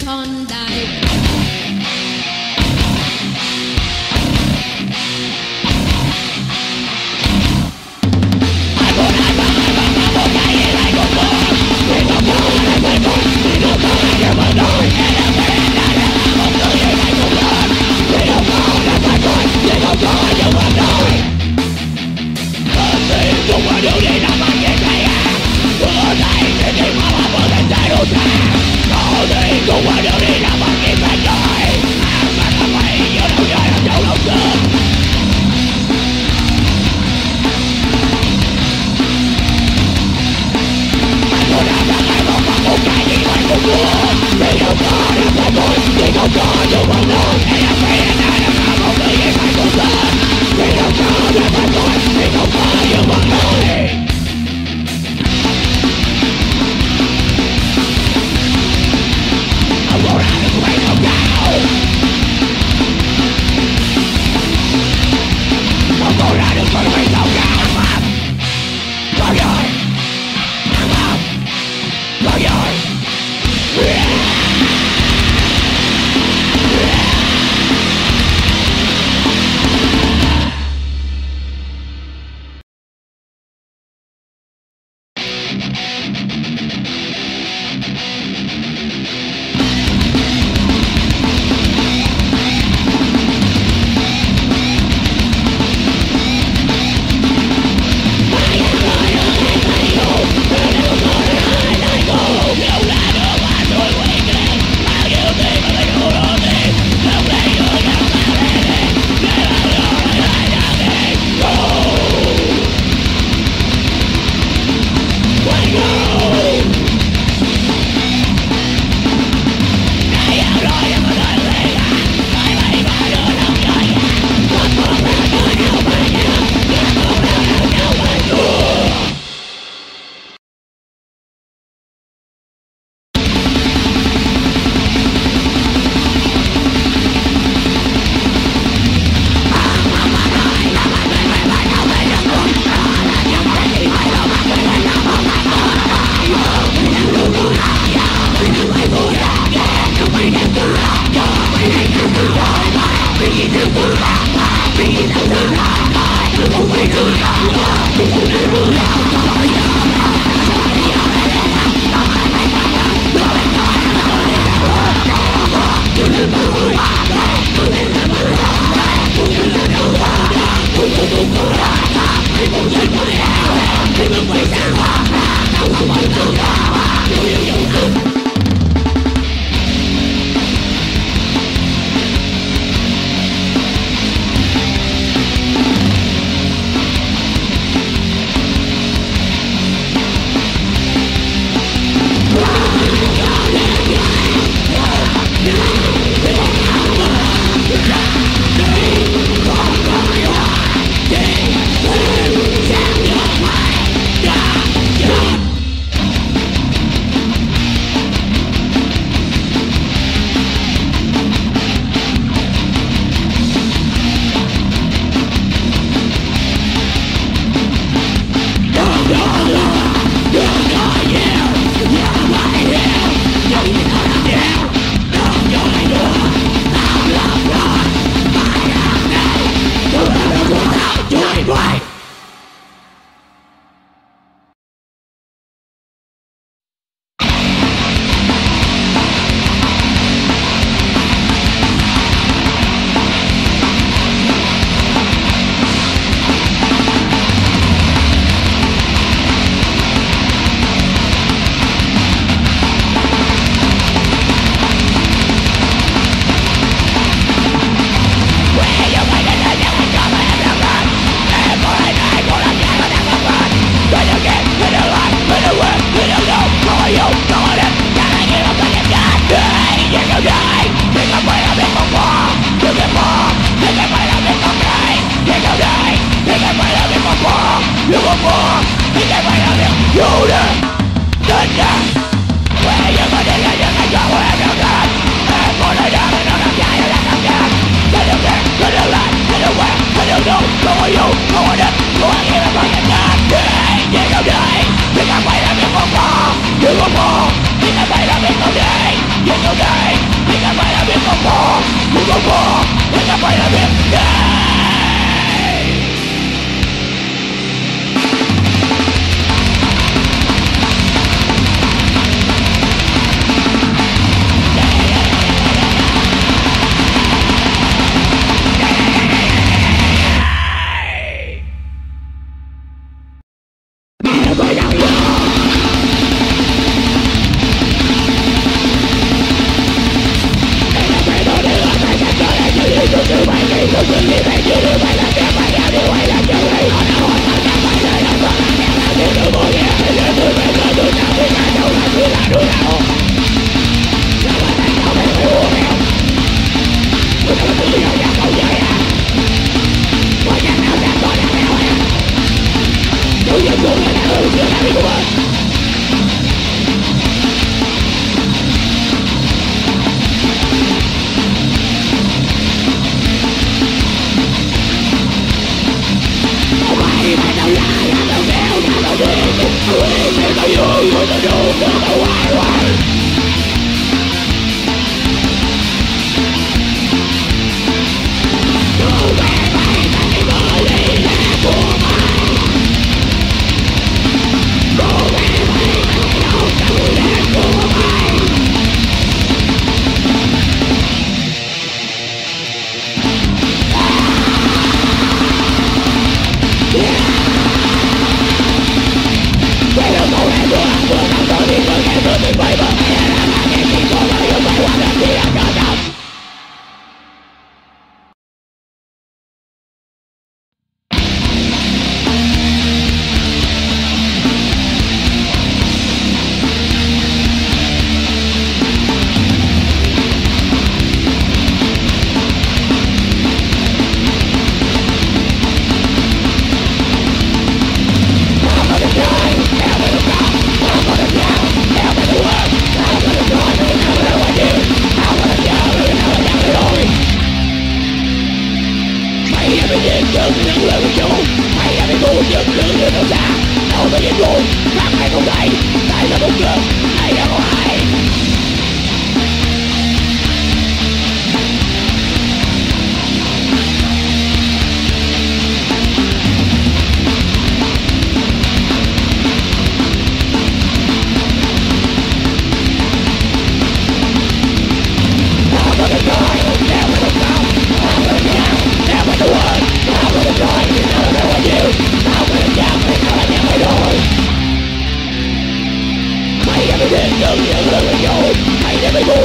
Klondike.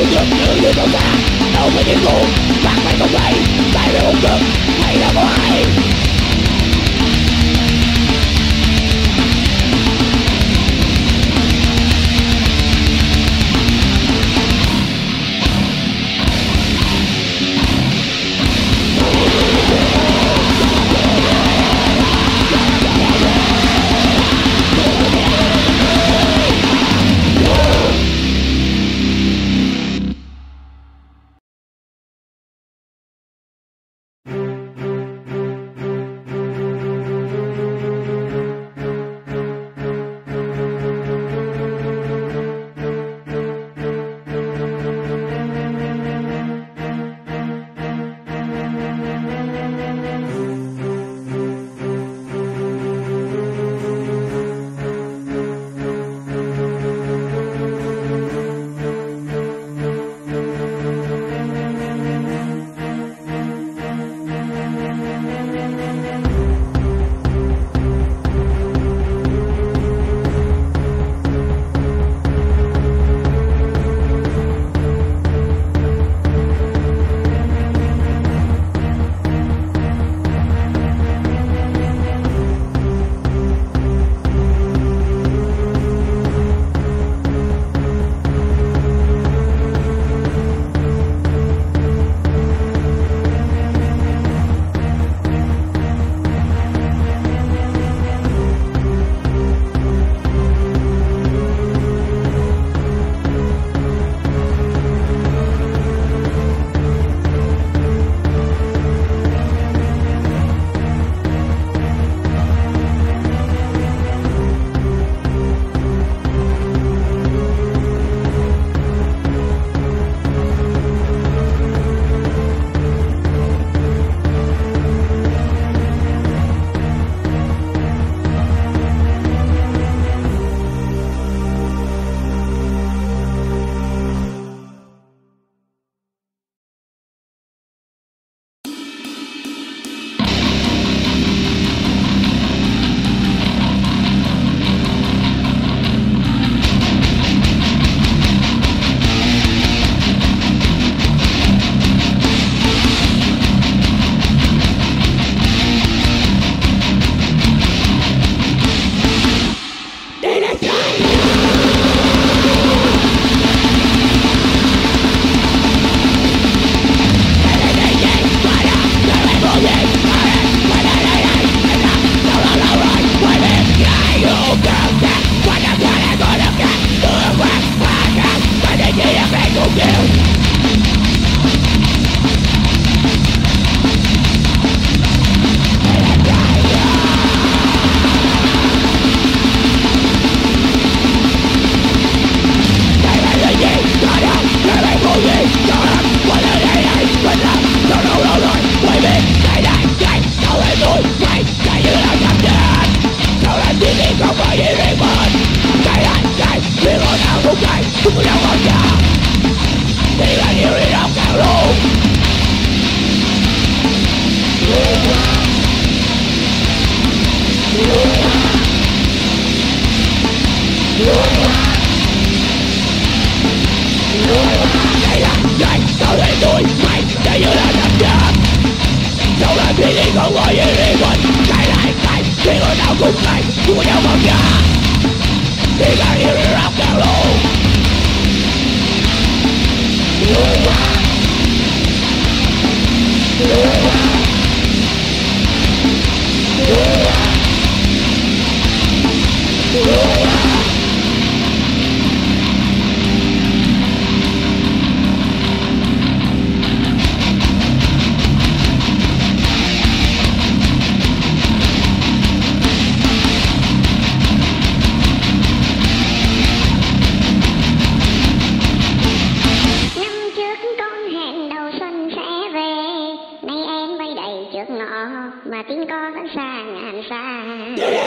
dược như như tôi ra đâu phải điên cuồng mặt mày không bay tay về hung cực hay là có ai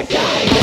die.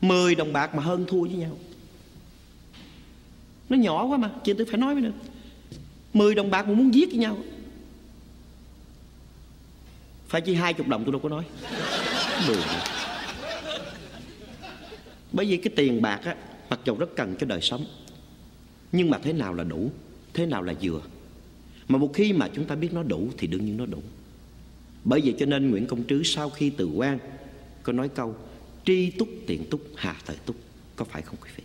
10 đồng bạc mà hơn thua với nhau. Nó nhỏ quá mà, Chị tôi phải nói với nữa 10 đồng bạc mà muốn giết với nhau. Phải chỉ 20 đồng tôi đâu có nói. 10 Bởi vì cái tiền bạc á, Mặc dù rất cần cho đời sống, Nhưng mà thế nào là đủ, Thế nào là vừa. Mà một khi mà chúng ta biết nó đủ Thì đương nhiên nó đủ. Bởi vậy cho nên Nguyễn Công Trứ sau khi từ quan, Có nói câu tri túc tiện túc hà thời túc có phải không quý vị?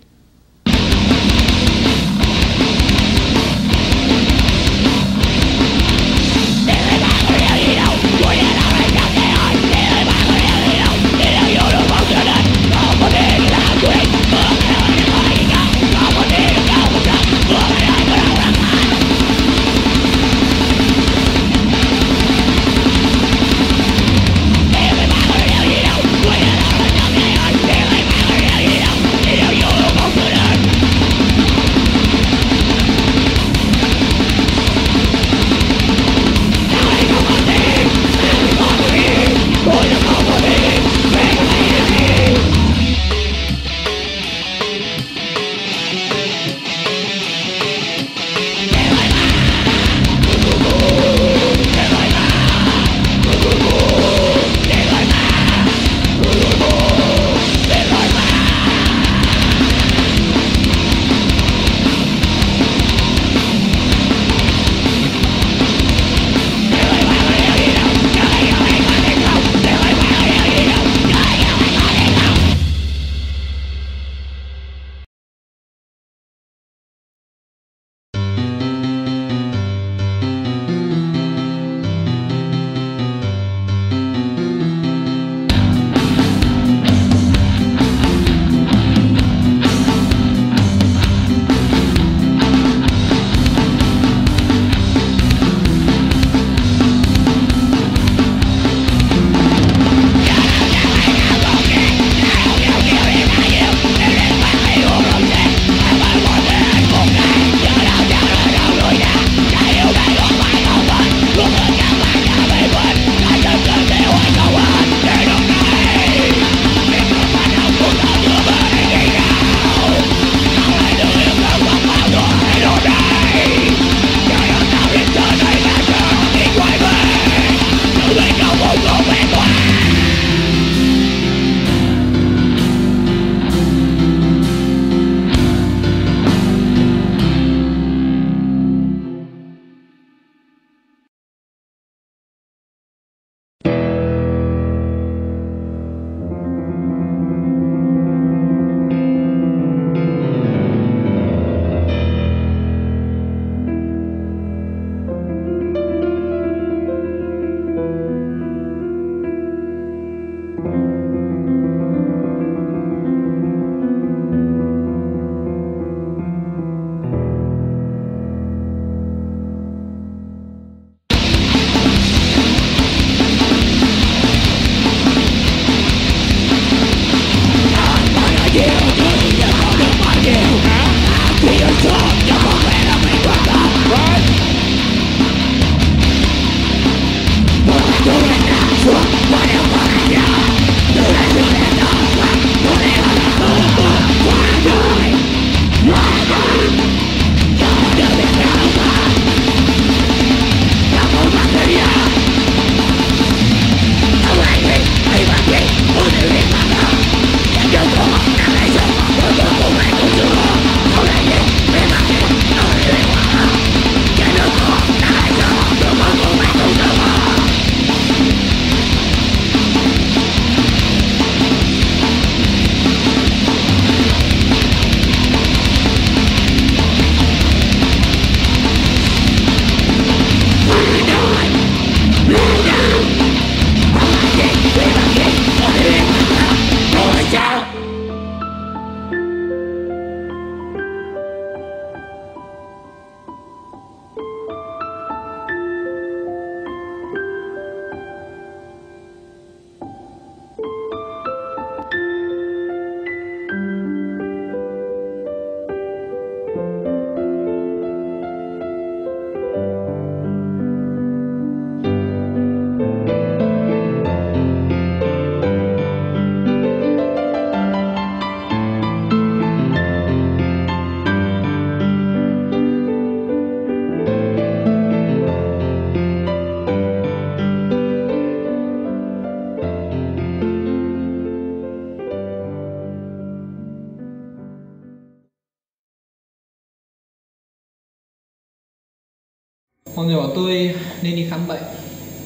Người bảo tôi nên đi khám bệnh.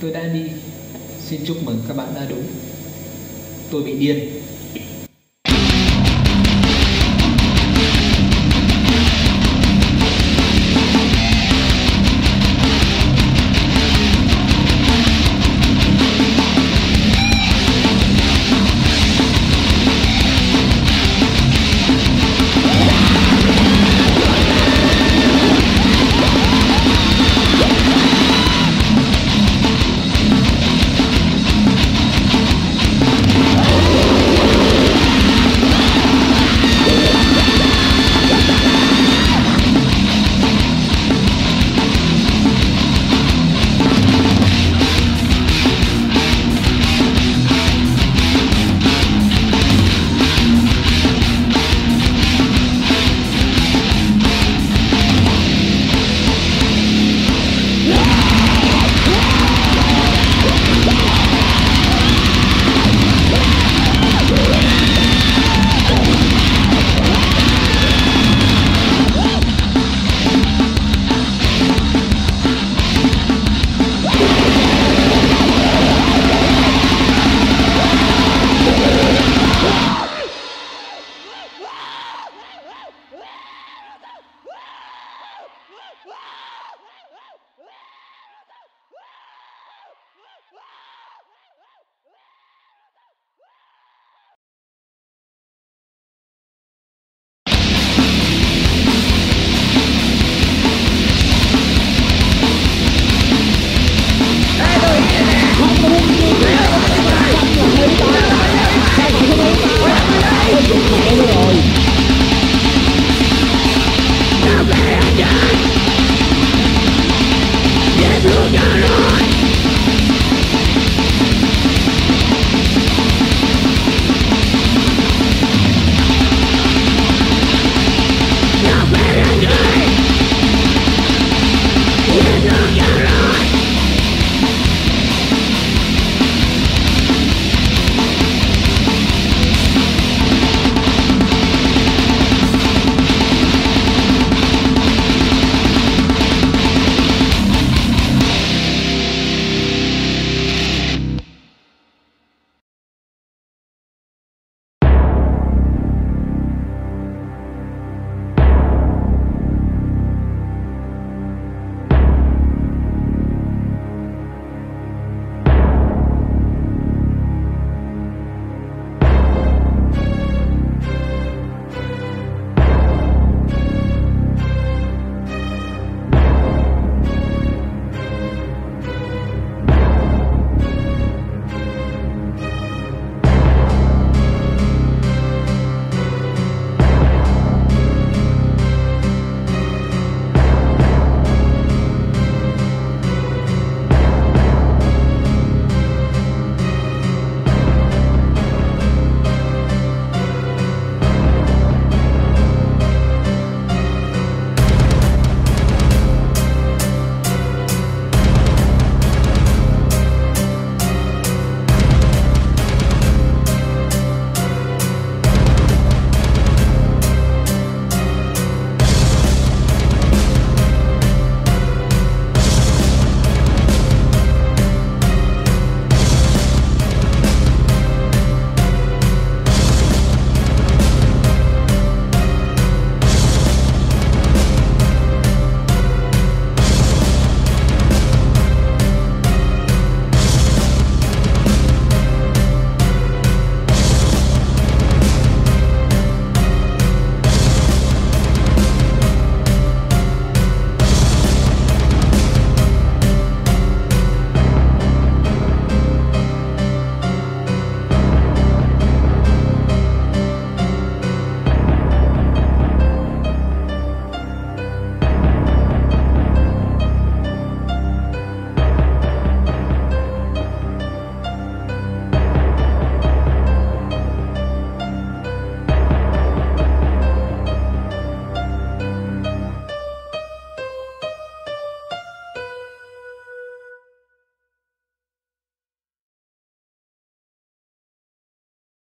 Tôi đã đi. Xin chúc mừng các bạn đã đúng. Tôi bị điên.